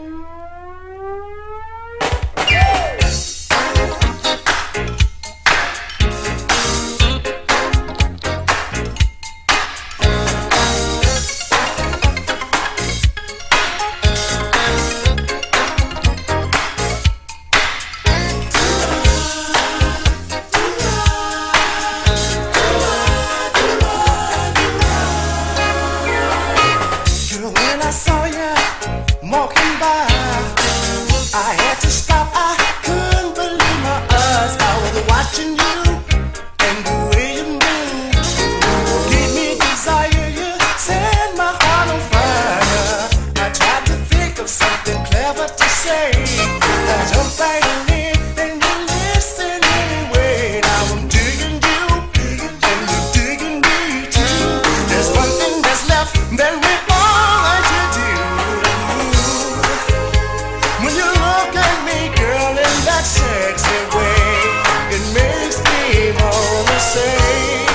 Música something clever to say. I jumped That sexy way. It makes me all the same.